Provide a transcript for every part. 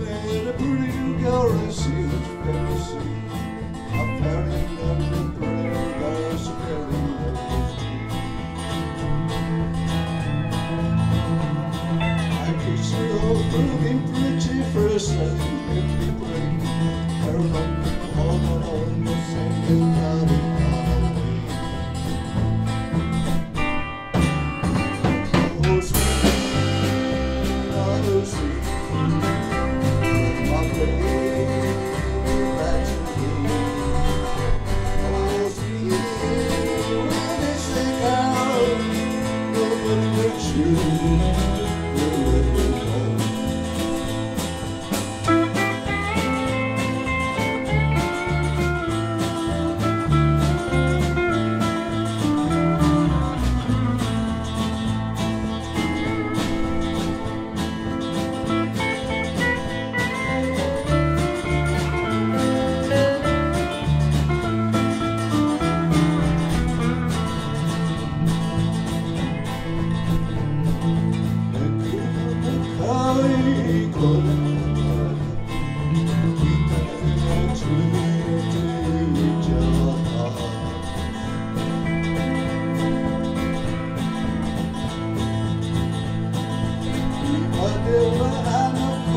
pretty little girl and she was very sweet. I fell in love with a pretty little girl, with me. I kissed her all looking pretty first and made me break. Her hold on on the second night you,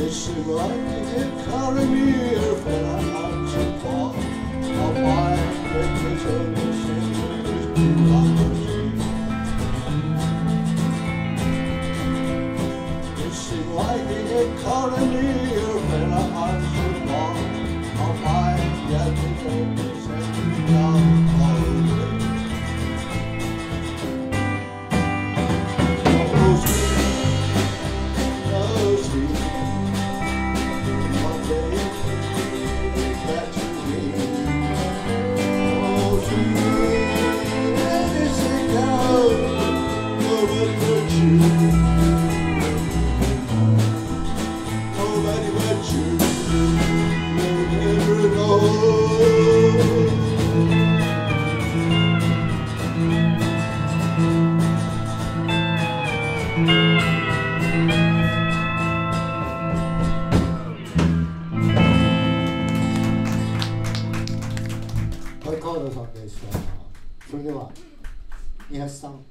It's like it carried me here when I'm 田さんでした。それでは、宮地さん、